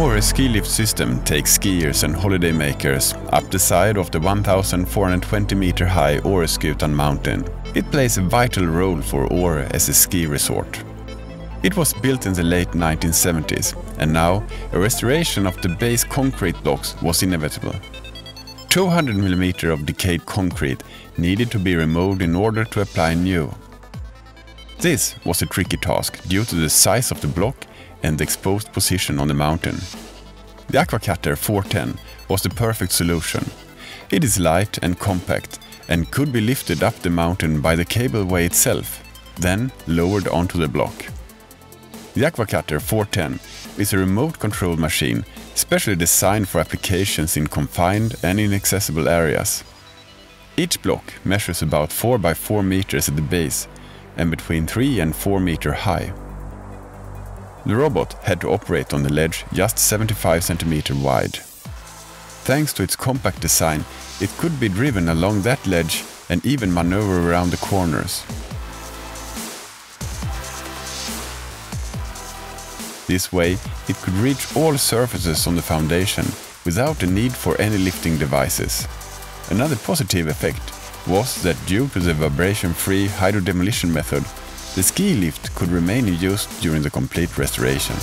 Åre ski lift system takes skiers and holidaymakers up the side of the 1,420 meter high Åreskutan mountain. It plays a vital role for Åre as a ski resort. It was built in the late 1970s and now a restoration of the base concrete blocks was inevitable. 200 mm of decayed concrete needed to be removed in order to apply new. This was a tricky task due to the size of the block and the exposed position on the mountain. The Aqua Cutter 410 was the perfect solution. It is light and compact and could be lifted up the mountain by the cableway itself, then lowered onto the block. The Aqua Cutter 410 is a remote control machine specially designed for applications in confined and inaccessible areas. Each block measures about 4 by 4 meters at the base and between 3 and 4 meter high. The robot had to operate on the ledge just 75 centimeter wide. Thanks to its compact design, it could be driven along that ledge and even maneuver around the corners. This way, it could reach all surfaces on the foundation without the need for any lifting devices. Another positive effect was that due to the vibration-free hydrodemolition method, the ski lift could remain in use during the complete restoration.